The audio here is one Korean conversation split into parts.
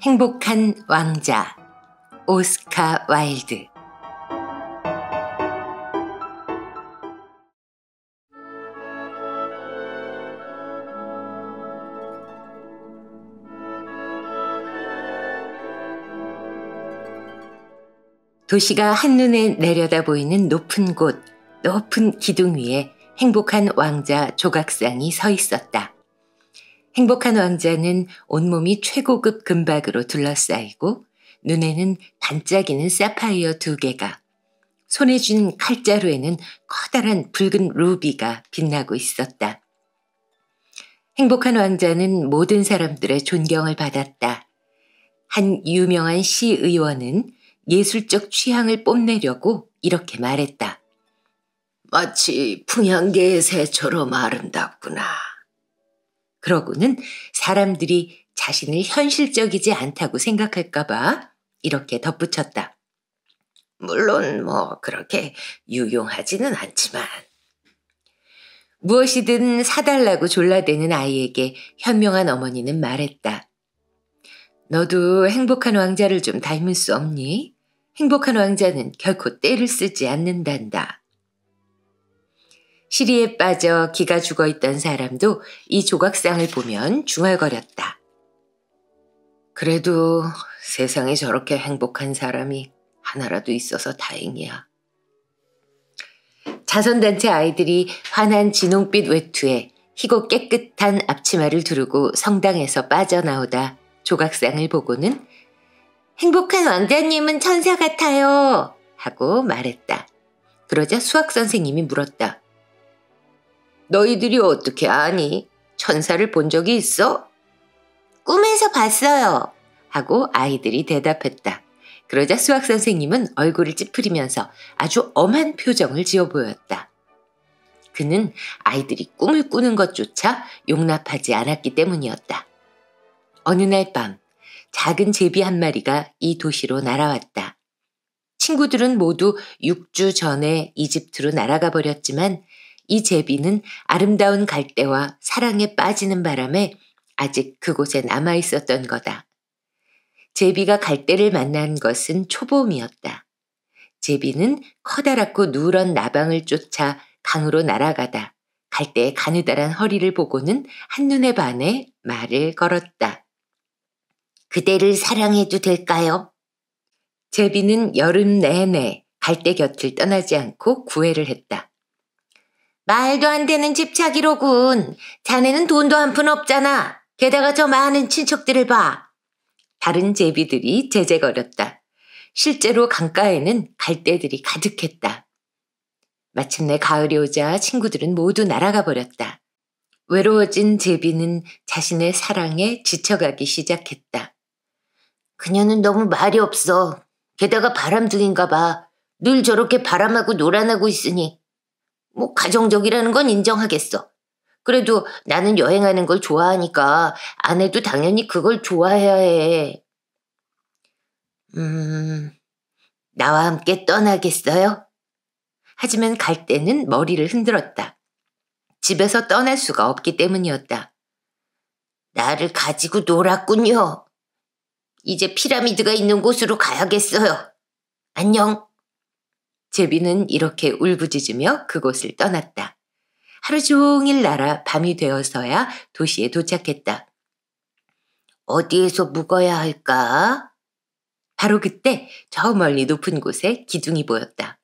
행복한 왕자 오스카 와일드 도시가 한눈에 내려다 보이는 높은 곳, 높은 기둥 위에 행복한 왕자 조각상이 서 있었다. 행복한 왕자는 온몸이 최고급 금박으로 둘러싸이고 눈에는 반짝이는 사파이어 두 개가 손에 쥔 칼자루에는 커다란 붉은 루비가 빛나고 있었다. 행복한 왕자는 모든 사람들의 존경을 받았다. 한 유명한 시의원은 예술적 취향을 뽐내려고 이렇게 말했다. 마치 풍향계의 새처럼 아름답구나. 그러고는 사람들이 자신을 현실적이지 않다고 생각할까봐 이렇게 덧붙였다. 물론 뭐 그렇게 유용하지는 않지만. 무엇이든 사달라고 졸라대는 아이에게 현명한 어머니는 말했다. 너도 행복한 왕자를 좀 닮을 수 없니? 행복한 왕자는 결코 때를 쓰지 않는단다. 시리에 빠져 기가 죽어 있던 사람도 이 조각상을 보면 중얼거렸다. 그래도 세상에 저렇게 행복한 사람이 하나라도 있어서 다행이야. 자선단체 아이들이 환한 진홍빛 외투에 희고 깨끗한 앞치마를 두르고 성당에서 빠져나오다 조각상을 보고는 행복한 왕자님은 천사 같아요. 하고 말했다. 그러자 수학 선생님이 물었다. 너희들이 어떻게 아니? 천사를 본 적이 있어? 꿈에서 봤어요. 하고 아이들이 대답했다. 그러자 수학 선생님은 얼굴을 찌푸리면서 아주 엄한 표정을 지어 보였다. 그는 아이들이 꿈을 꾸는 것조차 용납하지 않았기 때문이었다. 어느 날 밤, 작은 제비 한 마리가 이 도시로 날아왔다. 친구들은 모두 6주 전에 이집트로 날아가 버렸지만 이 제비는 아름다운 갈대와 사랑에 빠지는 바람에 아직 그곳에 남아 있었던 거다. 제비가 갈대를 만난 것은 초봄이었다. 제비는 커다랗고 누런 나방을 쫓아 강으로 날아가다 갈대의 가느다란 허리를 보고는 한눈에 반해 말을 걸었다. 그대를 사랑해도 될까요? 제비는 여름 내내 갈대 곁을 떠나지 않고 구애를 했다. 말도 안 되는 집착이로군. 자네는 돈도 한 푼 없잖아. 게다가 저 많은 친척들을 봐. 다른 제비들이 제재거렸다. 실제로 강가에는 갈대들이 가득했다. 마침내 가을이 오자 친구들은 모두 날아가 버렸다. 외로워진 제비는 자신의 사랑에 지쳐가기 시작했다. 그녀는 너무 말이 없어. 게다가 바람둥인가 봐. 늘 저렇게 바람하고 노란하고 있으니. 뭐 가정적이라는 건 인정하겠어. 그래도 나는 여행하는 걸 좋아하니까 아내도 당연히 그걸 좋아해야 해. 음, 나와 함께 떠나겠어요? 하지만 갈 때는 머리를 흔들었다. 집에서 떠날 수가 없기 때문이었다. 나를 가지고 놀았군요. 이제 피라미드가 있는 곳으로 가야겠어요. 안녕. 제비는 이렇게 울부짖으며 그곳을 떠났다. 하루 종일 날아 밤이 되어서야 도시에 도착했다. 어디에서 묵어야 할까? 바로 그때 저 멀리 높은 곳에 기둥이 보였다.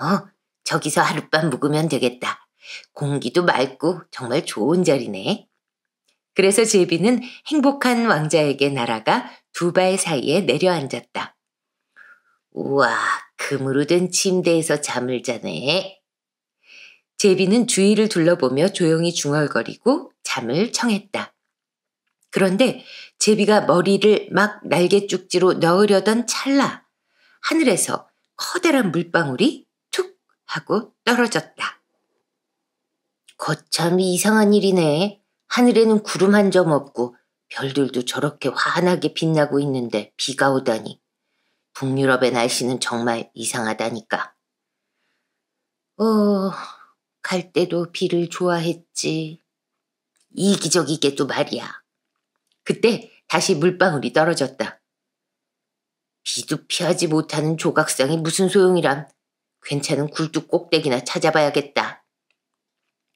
어, 저기서 하룻밤 묵으면 되겠다. 공기도 맑고 정말 좋은 자리네. 그래서 제비는 행복한 왕자에게 날아가 두 발 사이에 내려앉았다. 우와, 금으로 된 침대에서 잠을 자네. 제비는 주위를 둘러보며 조용히 중얼거리고 잠을 청했다. 그런데 제비가 머리를 막 날개 쭉지로 넣으려던 찰나 하늘에서 커다란 물방울이 툭 하고 떨어졌다. 거참 이상한 일이네. 하늘에는 구름 한 점 없고 별들도 저렇게 환하게 빛나고 있는데 비가 오다니. 북유럽의 날씨는 정말 이상하다니까. 어, 갈 때도 비를 좋아했지. 이기적이게도 말이야. 그때 다시 물방울이 떨어졌다. 비도 피하지 못하는 조각상이 무슨 소용이람. 괜찮은 굴뚝 꼭대기나 찾아봐야겠다.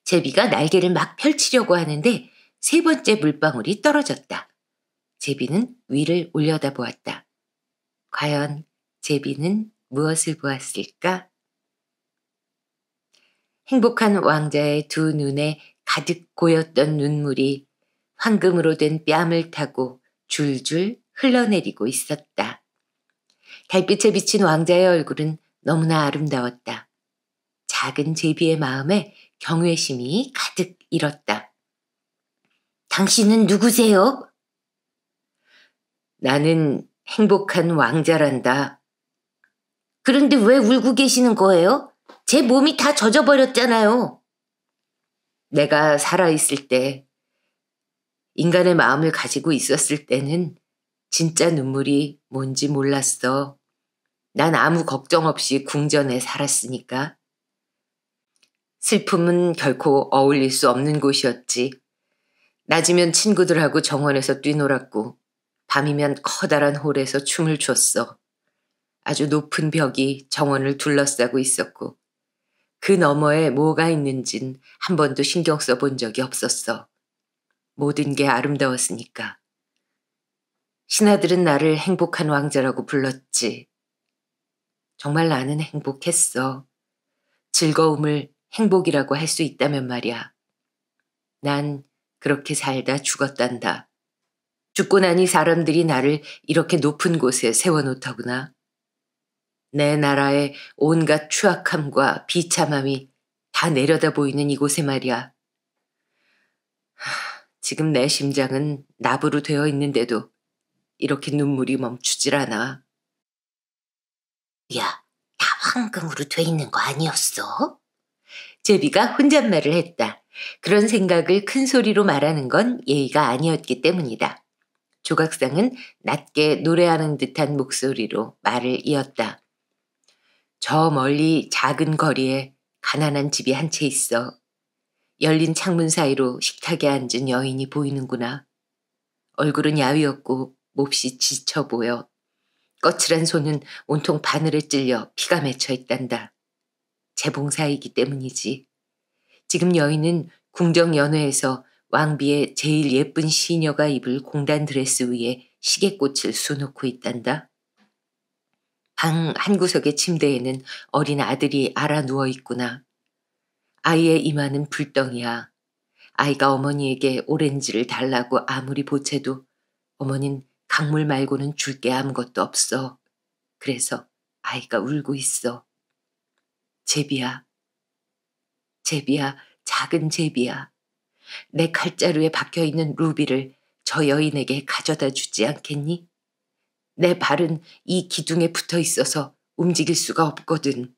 제비가 날개를 막 펼치려고 하는데 세 번째 물방울이 떨어졌다. 제비는 위를 올려다 보았다. 과연 제비는 무엇을 보았을까? 행복한 왕자의 두 눈에 가득 고였던 눈물이 황금으로 된 뺨을 타고 줄줄 흘러내리고 있었다. 달빛에 비친 왕자의 얼굴은 너무나 아름다웠다. 작은 제비의 마음에 경외심이 가득 일었다. 당신은 누구세요? 나는 행복한 왕자란다. 그런데 왜 울고 계시는 거예요? 제 몸이 다 젖어버렸잖아요. 내가 살아있을 때, 인간의 마음을 가지고 있었을 때는 진짜 눈물이 뭔지 몰랐어. 난 아무 걱정 없이 궁전에 살았으니까. 슬픔은 결코 어울릴 수 없는 곳이었지. 낮이면 친구들하고 정원에서 뛰놀았고, 밤이면 커다란 홀에서 춤을 췄어. 아주 높은 벽이 정원을 둘러싸고 있었고, 그 너머에 뭐가 있는진 한 번도 신경 써 본 적이 없었어. 모든 게 아름다웠으니까. 신하들은 나를 행복한 왕자라고 불렀지. 정말 나는 행복했어. 즐거움을 행복이라고 할 수 있다면 말이야. 난 그렇게 살다 죽었단다. 죽고 나니 사람들이 나를 이렇게 높은 곳에 세워놓더구나. 내 나라의 온갖 추악함과 비참함이 다 내려다 보이는 이곳에 말이야. 지금 내 심장은 나부로 되어 있는데도 이렇게 눈물이 멈추질 않아. 야, 다 황금으로 돼 있는 거 아니었어? 제비가 혼잣말을 했다. 그런 생각을 큰 소리로 말하는 건 예의가 아니었기 때문이다. 조각상은 낮게 노래하는 듯한 목소리로 말을 이었다. 저 멀리 작은 거리에 가난한 집이 한 채 있어. 열린 창문 사이로 식탁에 앉은 여인이 보이는구나. 얼굴은 야위었고 몹시 지쳐 보여. 거칠한 손은 온통 바늘에 찔려 피가 맺혀 있단다. 재봉사이기 때문이지. 지금 여인은 궁정 연회에서 왕비의 제일 예쁜 시녀가 입을 공단 드레스 위에 시계꽃을 수놓고 있단다. 방 한구석의 침대에는 어린 아들이 알아 누워 있구나. 아이의 이마는 불덩이야. 아이가 어머니에게 오렌지를 달라고 아무리 보채도 어머닌 강물 말고는 줄 게 아무것도 없어. 그래서 아이가 울고 있어. 제비야. 제비야, 작은 제비야. 내 칼자루에 박혀 있는 루비를 저 여인에게 가져다 주지 않겠니? 내 발은 이 기둥에 붙어 있어서 움직일 수가 없거든.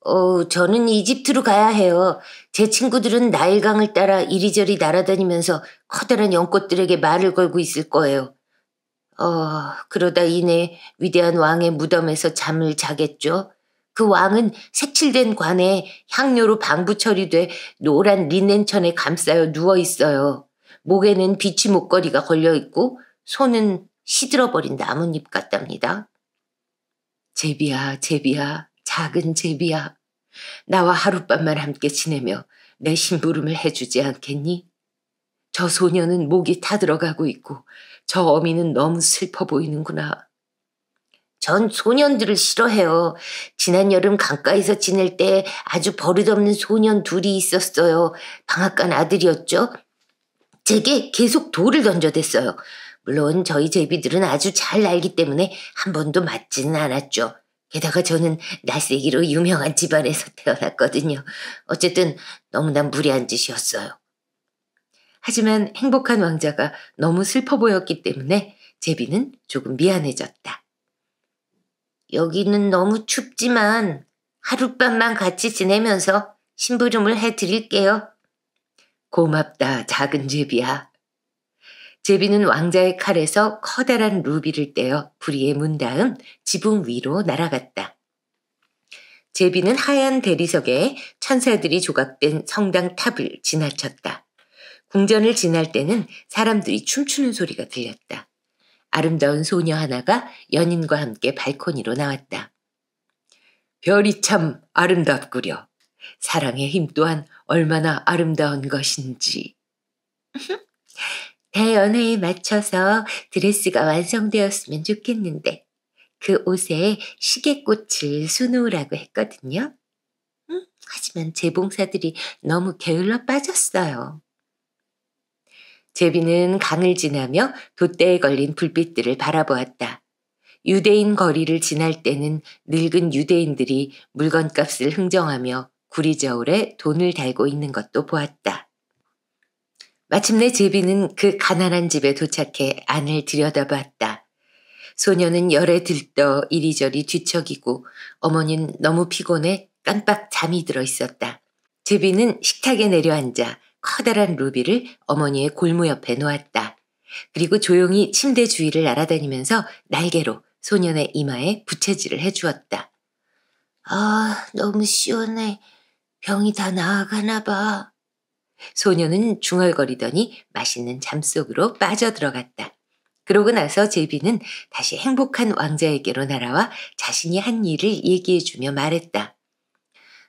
어, 저는 이집트로 가야 해요. 제 친구들은 나일강을 따라 이리저리 날아다니면서 커다란 연꽃들에게 말을 걸고 있을 거예요. 어, 그러다 이내 위대한 왕의 무덤에서 잠을 자겠죠. 그 왕은 색칠된 관에 향료로 방부 처리돼 노란 리넨천에 감싸여 누워 있어요. 목에는 비치 목걸이가 걸려 있고 손은 시들어버린 나뭇잎 같답니다. 제비야, 제비야, 작은 제비야. 나와 하룻밤만 함께 지내며 내 심부름을 해주지 않겠니? 저 소녀는 목이 타들어가고 있고 저 어미는 너무 슬퍼 보이는구나. 전 소년들을 싫어해요. 지난 여름 강가에서 지낼 때 아주 버릇없는 소년 둘이 있었어요. 방앗간 아들이었죠. 제게 계속 돌을 던져댔어요. 물론 저희 제비들은 아주 잘 알기 때문에 한 번도 맞지는 않았죠. 게다가 저는 날쌔기로 유명한 집안에서 태어났거든요. 어쨌든 너무나 무리한 짓이었어요. 하지만 행복한 왕자가 너무 슬퍼 보였기 때문에 제비는 조금 미안해졌다. 여기는 너무 춥지만 하룻밤만 같이 지내면서 심부름을 해드릴게요. 고맙다, 작은 제비야. 제비는 왕자의 칼에서 커다란 루비를 떼어 부리에 문 다음 지붕 위로 날아갔다. 제비는 하얀 대리석에 천사들이 조각된 성당 탑을 지나쳤다. 궁전을 지날 때는 사람들이 춤추는 소리가 들렸다. 아름다운 소녀 하나가 연인과 함께 발코니로 나왔다. 별이 참 아름답구려. 사랑의 힘 또한 얼마나 아름다운 것인지. 대연회에 맞춰서 드레스가 완성되었으면 좋겠는데 그 옷에 시계꽃을 수놓으라고 했거든요. 음, 하지만 재봉사들이 너무 게을러 빠졌어요. 제비는 강을 지나며 돛대에 걸린 불빛들을 바라보았다. 유대인 거리를 지날 때는 늙은 유대인들이 물건값을 흥정하며 구리저울에 돈을 달고 있는 것도 보았다. 마침내 제비는 그 가난한 집에 도착해 안을 들여다봤다. 소녀는 열에 들떠 이리저리 뒤척이고 어머니는 너무 피곤해 깜빡 잠이 들어 있었다. 제비는 식탁에 내려앉아 커다란 루비를 어머니의 골무 옆에 놓았다. 그리고 조용히 침대 주위를 날아다니면서 날개로 소년의 이마에 부채질을 해주었다. 아, 너무 시원해. 병이 다 나아가나 봐. 소녀는 중얼거리더니 맛있는 잠 속으로 빠져들어갔다. 그러고 나서 제비는 다시 행복한 왕자에게로 날아와 자신이 한 일을 얘기해주며 말했다.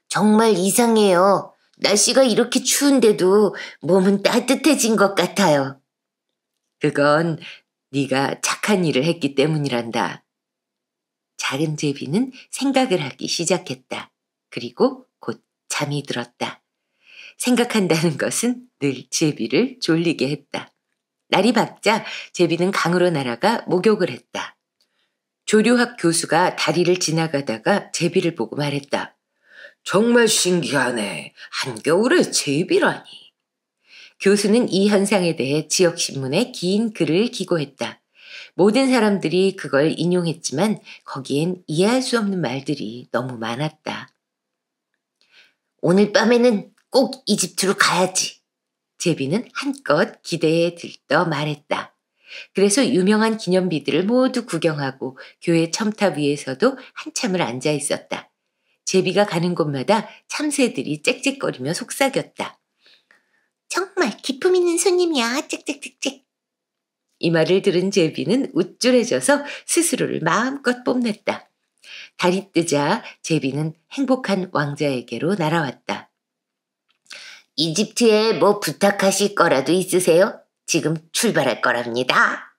정말 이상해요. 날씨가 이렇게 추운데도 몸은 따뜻해진 것 같아요. 그건 네가 착한 일을 했기 때문이란다. 작은 제비는 생각을 하기 시작했다. 그리고 곧 잠이 들었다. 생각한다는 것은 늘 제비를 졸리게 했다. 날이 밝자 제비는 강으로 날아가 목욕을 했다. 조류학 교수가 다리를 지나가다가 제비를 보고 말했다. 정말 신기하네. 한겨울에 제비라니. 교수는 이 현상에 대해 지역신문에 긴 글을 기고했다. 모든 사람들이 그걸 인용했지만 거기엔 이해할 수 없는 말들이 너무 많았다. 오늘 밤에는 꼭 이집트로 가야지. 제비는 한껏 기대에 들떠 말했다. 그래서 유명한 기념비들을 모두 구경하고 교회 첨탑 위에서도 한참을 앉아 있었다. 제비가 가는 곳마다 참새들이 짹짹거리며 속삭였다. 정말 기품 있는 손님이야. 짹짹짹짹. 이 말을 들은 제비는 우쭐해져서 스스로를 마음껏 뽐냈다. 달이 뜨자 제비는 행복한 왕자에게로 날아왔다. 이집트에 뭐 부탁하실 거라도 있으세요? 지금 출발할 거랍니다.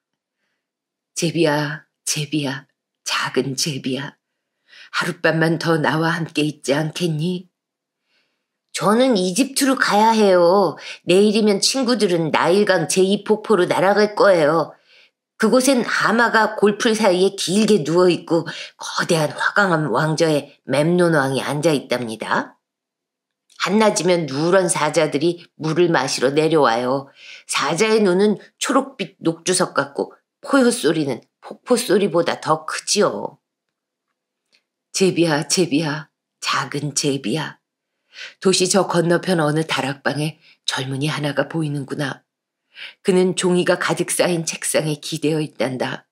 제비야, 제비야, 작은 제비야. 하룻밤만 더 나와 함께 있지 않겠니? 저는 이집트로 가야 해요. 내일이면 친구들은 나일강 제2폭포로 날아갈 거예요. 그곳엔 하마가 골풀 사이에 길게 누워있고 거대한 화강암 왕저에 mem논 왕이 앉아 있답니다. 한낮이면 누런 사자들이 물을 마시러 내려와요. 사자의 눈은 초록빛 녹주석 같고 포효 소리는 폭포 소리보다 더 크지요. 제비야, 제비야, 작은 제비야. 도시 저 건너편 어느 다락방에 젊은이 하나가 보이는구나. 그는 종이가 가득 쌓인 책상에 기대어 있단다.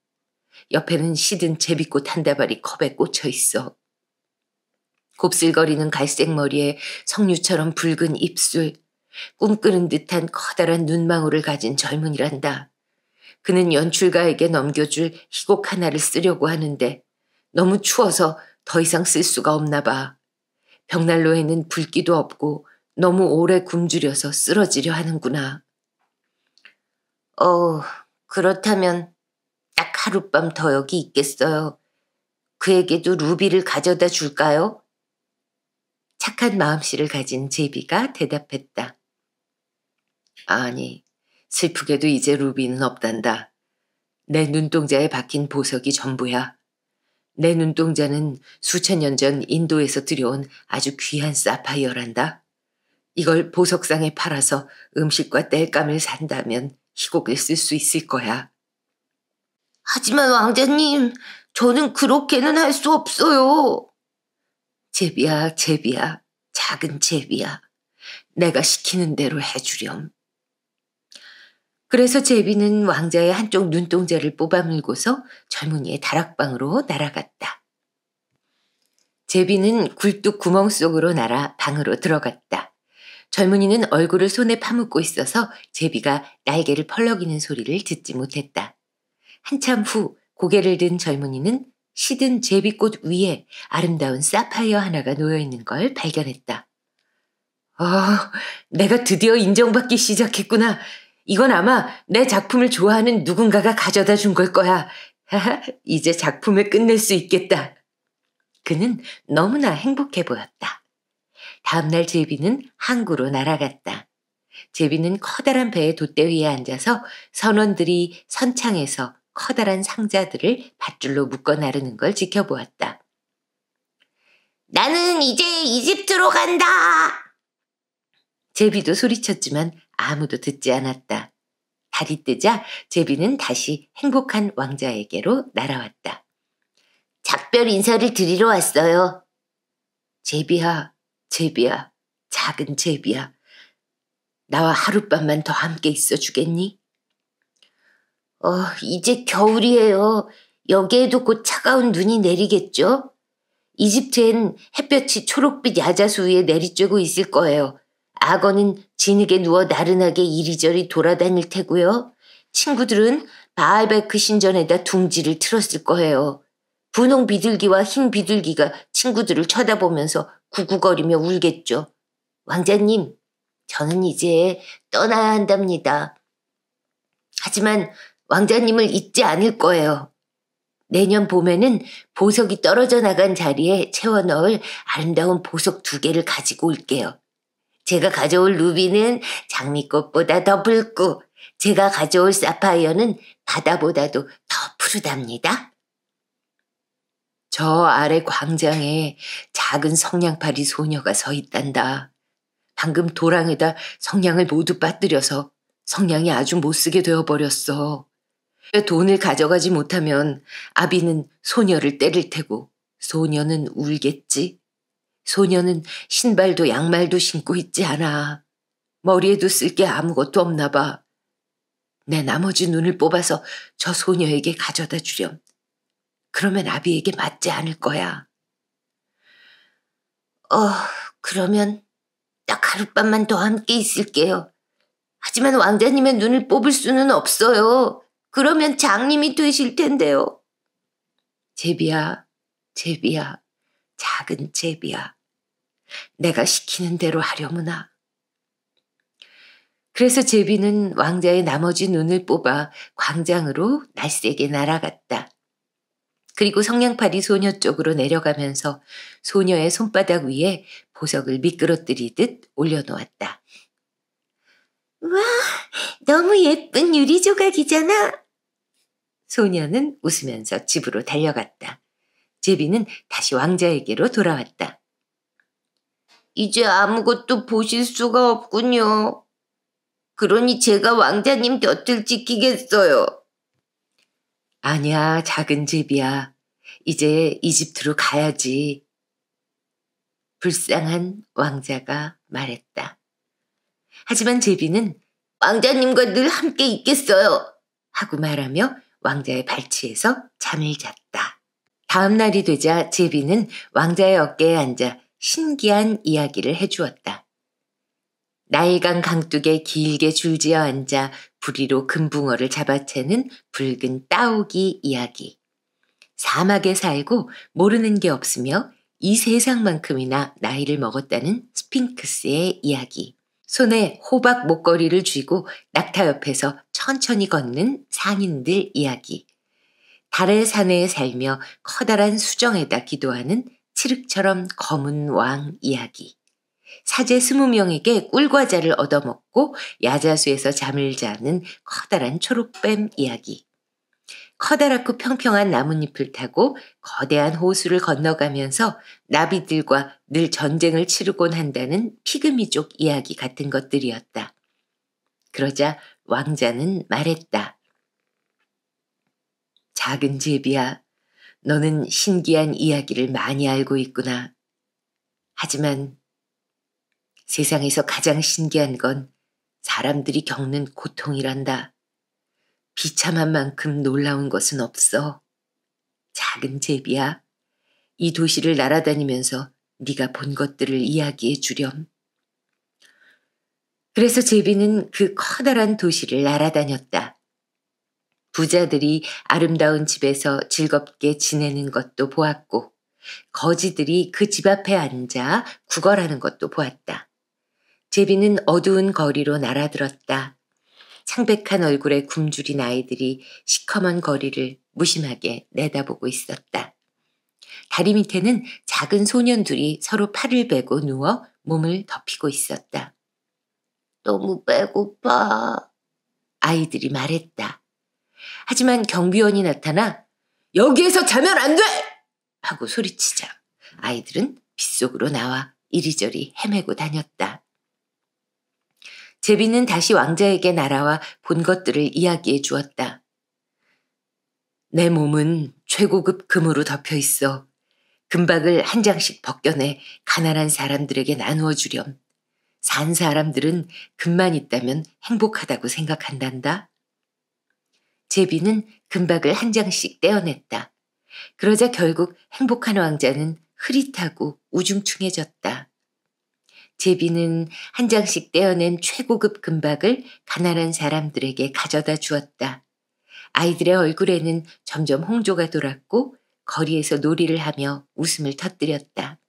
옆에는 시든 제비꽃 한 다발이 컵에 꽂혀 있어. 곱슬거리는 갈색 머리에 석류처럼 붉은 입술, 꿈꾸는 듯한 커다란 눈망울을 가진 젊은이란다. 그는 연출가에게 넘겨줄 희곡 하나를 쓰려고 하는데 너무 추워서 더 이상 쓸 수가 없나 봐. 벽난로에는 불기도 없고 너무 오래 굶주려서 쓰러지려 하는구나. 어, 그렇다면 딱 하룻밤 더 여기 있겠어요. 그에게도 루비를 가져다 줄까요? 착한 마음씨를 가진 제비가 대답했다. 아니, 슬프게도 이제 루비는 없단다. 내 눈동자에 박힌 보석이 전부야. 내 눈동자는 수천 년 전 인도에서 들여온 아주 귀한 사파이어란다. 이걸 보석상에 팔아서 음식과 땔감을 산다면 희곡을 쓸 수 있을 거야. 하지만 왕자님, 저는 그렇게는 할 수 없어요. 제비야, 제비야, 작은 제비야. 내가 시키는 대로 해주렴. 그래서 제비는 왕자의 한쪽 눈동자를 뽑아물고서 젊은이의 다락방으로 날아갔다. 제비는 굴뚝 구멍 속으로 날아 방으로 들어갔다. 젊은이는 얼굴을 손에 파묻고 있어서 제비가 날개를 펄럭이는 소리를 듣지 못했다. 한참 후 고개를 든 젊은이는 시든 제비꽃 위에 아름다운 사파이어 하나가 놓여 있는 걸 발견했다. 아, 내가 드디어 인정받기 시작했구나. 이건 아마 내 작품을 좋아하는 누군가가 가져다 준 걸 거야. 이제 작품을 끝낼 수 있겠다. 그는 너무나 행복해 보였다. 다음날 제비는 항구로 날아갔다. 제비는 커다란 배의 돛대 위에 앉아서 선원들이 선창에서 커다란 상자들을 밧줄로 묶어 나르는 걸 지켜보았다. 나는 이제 이집트로 간다! 제비도 소리쳤지만 아무도 듣지 않았다. 달이 뜨자 제비는 다시 행복한 왕자에게로 날아왔다. 작별 인사를 드리러 왔어요. 제비야, 제비야, 작은 제비야. 나와 하룻밤만 더 함께 있어 주겠니? 어, 이제 겨울이에요. 여기에도 곧 차가운 눈이 내리겠죠? 이집트엔 햇볕이 초록빛 야자수 위에 내리쬐고 있을 거예요. 악어는 진흙에 누워 나른하게 이리저리 돌아다닐 테고요. 친구들은 바알베크 신전에다 둥지를 틀었을 거예요. 분홍 비둘기와 흰 비둘기가 친구들을 쳐다보면서 구구거리며 울겠죠. 왕자님, 저는 이제 떠나야 한답니다. 하지만 왕자님을 잊지 않을 거예요. 내년 봄에는 보석이 떨어져 나간 자리에 채워 넣을 아름다운 보석 두 개를 가지고 올게요. 제가 가져올 루비는 장미꽃보다 더 붉고 제가 가져올 사파이어는 바다보다도 더 푸르답니다. 저 아래 광장에 작은 성냥팔이 소녀가 서 있단다. 방금 도랑에다 성냥을 모두 빠뜨려서 성냥이 아주 못쓰게 되어버렸어. 돈을 가져가지 못하면 아비는 소녀를 때릴 테고 소녀는 울겠지. 소녀는 신발도 양말도 신고 있지 않아. 머리에도 쓸 게 아무것도 없나 봐. 내 나머지 눈을 뽑아서 저 소녀에게 가져다 주렴. 그러면 아비에게 맞지 않을 거야. 어, 그러면 딱 하룻밤만 더 함께 있을게요. 하지만 왕자님의 눈을 뽑을 수는 없어요. 그러면 장님이 되실 텐데요. 제비야, 제비야, 작은 제비야. 내가 시키는 대로 하려무나. 그래서 제비는 왕자의 나머지 눈을 뽑아 광장으로 날쌔게 날아갔다. 그리고 성냥팔이 소녀 쪽으로 내려가면서 소녀의 손바닥 위에 보석을 미끄러뜨리듯 올려놓았다. 와, 너무 예쁜 유리 조각이잖아. 소녀는 웃으면서 집으로 달려갔다. 제비는 다시 왕자에게로 돌아왔다. 이제 아무것도 보실 수가 없군요. 그러니 제가 왕자님 곁을 지키겠어요. 아니야, 작은 제비야. 이제 이집트로 가야지. 불쌍한 왕자가 말했다. 하지만 제비는 왕자님과 늘 함께 있겠어요. 하고 말하며 왕자의 발치에서 잠을 잤다. 다음 날이 되자 제비는 왕자의 어깨에 앉아 신기한 이야기를 해주었다. 나일강 강둑에 길게 줄지어 앉아 부리로 금붕어를 잡아채는 붉은 따오기 이야기. 사막에 살고 모르는 게 없으며 이 세상만큼이나 나이를 먹었다는 스핑크스의 이야기. 손에 호박 목걸이를 쥐고 낙타 옆에서 천천히 걷는 상인들 이야기. 달의 산에 살며 커다란 수정에다 기도하는 칠흑처럼 검은 왕 이야기. 사제 스무 명에게 꿀과자를 얻어먹고 야자수에서 잠을 자는 커다란 초록뱀 이야기. 커다랗고 평평한 나뭇잎을 타고 거대한 호수를 건너가면서 나비들과 늘 전쟁을 치르곤 한다는 피그미족 이야기 같은 것들이었다. 그러자 왕자는 말했다. 작은 제비야, 너는 신기한 이야기를 많이 알고 있구나. 하지만 세상에서 가장 신기한 건 사람들이 겪는 고통이란다. 비참한 만큼 놀라운 것은 없어. 작은 제비야, 이 도시를 날아다니면서 네가 본 것들을 이야기해 주렴. 그래서 제비는 그 커다란 도시를 날아다녔다. 부자들이 아름다운 집에서 즐겁게 지내는 것도 보았고, 거지들이 그 집 앞에 앉아 구걸하는 것도 보았다. 제비는 어두운 거리로 날아들었다. 창백한 얼굴에 굶주린 아이들이 시커먼 거리를 무심하게 내다보고 있었다. 다리 밑에는 작은 소년들이 서로 팔을 베고 누워 몸을 덮이고 있었다. 너무 배고파. 아이들이 말했다. 하지만 경비원이 나타나 여기에서 자면 안 돼! 하고 소리치자 아이들은 빗속으로 나와 이리저리 헤매고 다녔다. 제비는 다시 왕자에게 날아와 본 것들을 이야기해 주었다. 내 몸은 최고급 금으로 덮여 있어. 금박을 한 장씩 벗겨내 가난한 사람들에게 나누어 주렴. 산 사람들은 금만 있다면 행복하다고 생각한단다. 제비는 금박을 한 장씩 떼어냈다. 그러자 결국 행복한 왕자는 흐릿하고 우중충해졌다. 제비는 한 장씩 떼어낸 최고급 금박을 가난한 사람들에게 가져다 주었다. 아이들의 얼굴에는 점점 홍조가 돌았고 거리에서 놀이를 하며 웃음을 터뜨렸다.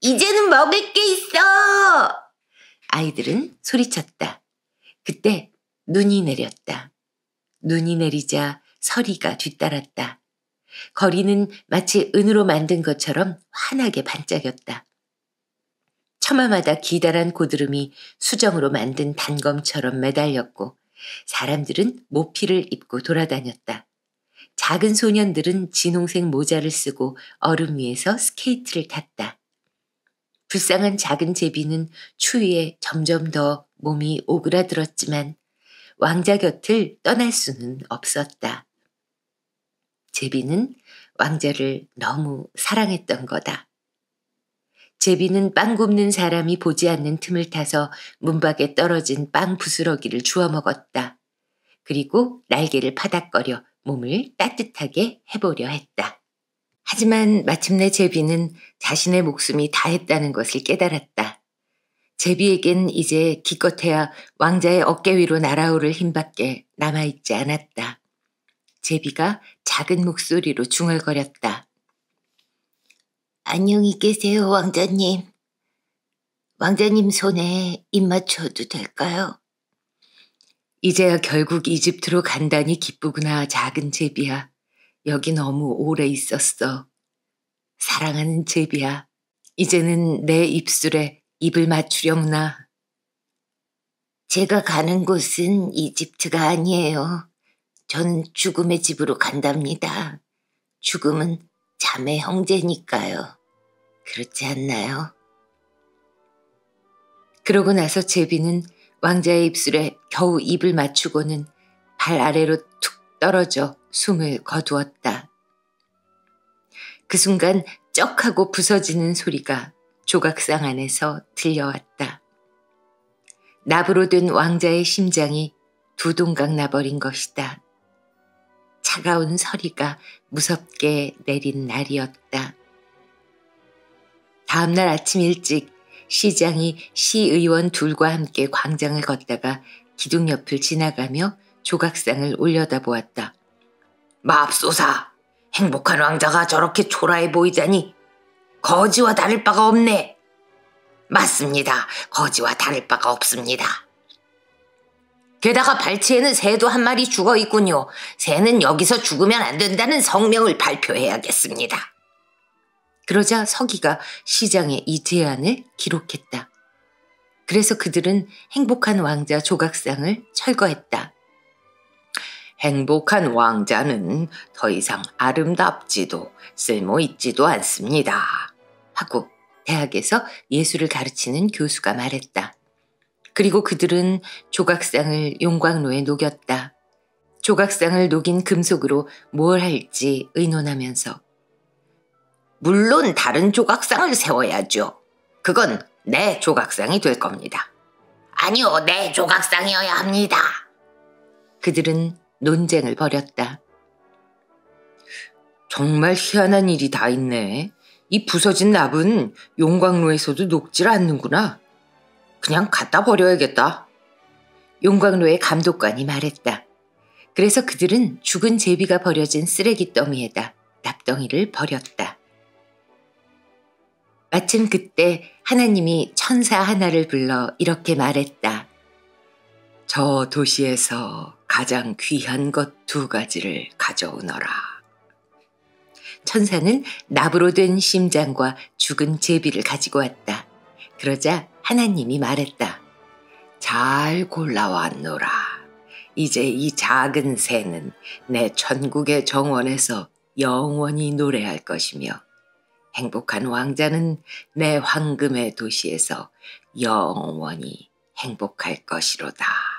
이제는 먹을 게 있어! 아이들은 소리쳤다. 그때 눈이 내렸다. 눈이 내리자 서리가 뒤따랐다. 거리는 마치 은으로 만든 것처럼 환하게 반짝였다. 처마마다 기다란 고드름이 수정으로 만든 단검처럼 매달렸고 사람들은 모피를 입고 돌아다녔다. 작은 소년들은 진홍색 모자를 쓰고 얼음 위에서 스케이트를 탔다. 불쌍한 작은 제비는 추위에 점점 더 몸이 오그라들었지만 왕자 곁을 떠날 수는 없었다. 제비는 왕자를 너무 사랑했던 거다. 제비는 빵 굽는 사람이 보지 않는 틈을 타서 문밖에 떨어진 빵 부스러기를 주워 먹었다. 그리고 날개를 파닥거려 몸을 따뜻하게 해보려 했다. 하지만 마침내 제비는 자신의 목숨이 다했다는 것을 깨달았다. 제비에겐 이제 기껏해야 왕자의 어깨 위로 날아오를 힘밖에 남아있지 않았다. 제비가 작은 목소리로 중얼거렸다. 안녕히 계세요, 왕자님. 왕자님 손에 입 맞춰도 될까요? 이제야 결국 이집트로 간다니 기쁘구나, 작은 제비야. 여기 너무 오래 있었어. 사랑하는 제비야. 이제는 내 입술에 입을 맞추려나. 제가 가는 곳은 이집트가 아니에요. 전 죽음의 집으로 간답니다. 죽음은 자매 형제니까요. 그렇지 않나요? 그러고 나서 제비는 왕자의 입술에 겨우 입을 맞추고는 발 아래로 툭 떨어져 숨을 거두었다. 그 순간 쩍 하고 부서지는 소리가 조각상 안에서 들려왔다. 나부로 된 왕자의 심장이 두 동강 나버린 것이다. 차가운 서리가 무섭게 내린 날이었다. 다음날 아침 일찍 시장이 시의원 둘과 함께 광장을 걷다가 기둥 옆을 지나가며 조각상을 올려다보았다. 맙소사, 행복한 왕자가 저렇게 초라해 보이다니 거지와 다를 바가 없네. 맞습니다. 거지와 다를 바가 없습니다. 게다가 발치에는 새도 한 마리 죽어 있군요. 새는 여기서 죽으면 안 된다는 성명을 발표해야겠습니다. 그러자 서기가 시장에 이 제안을 기록했다. 그래서 그들은 행복한 왕자 조각상을 철거했다. 행복한 왕자는 더 이상 아름답지도 쓸모 있지도 않습니다. 하고 대학에서 예술을 가르치는 교수가 말했다. 그리고 그들은 조각상을 용광로에 녹였다. 조각상을 녹인 금속으로 뭘 할지 의논하면서 물론 다른 조각상을 세워야죠. 그건 내 조각상이 될 겁니다. 아니요, 내 조각상이어야 합니다. 그들은 논쟁을 벌였다. 정말 희한한 일이 다 있네. 이 부서진 납은 용광로에서도 녹질 않는구나. 그냥 갖다 버려야겠다. 용광로의 감독관이 말했다. 그래서 그들은 죽은 제비가 버려진 쓰레기 더미에다 납덩이를 버렸다. 마침 그때 하나님이 천사 하나를 불러 이렇게 말했다. 저 도시에서 가장 귀한 것 두 가지를 가져오너라. 천사는 납으로 된 심장과 죽은 제비를 가지고 왔다. 그러자 하나님이 말했다. 잘 골라왔노라. 이제 이 작은 새는 내 천국의 정원에서 영원히 노래할 것이며 행복한 왕자는 내 황금의 도시에서 영원히 행복할 것이로다.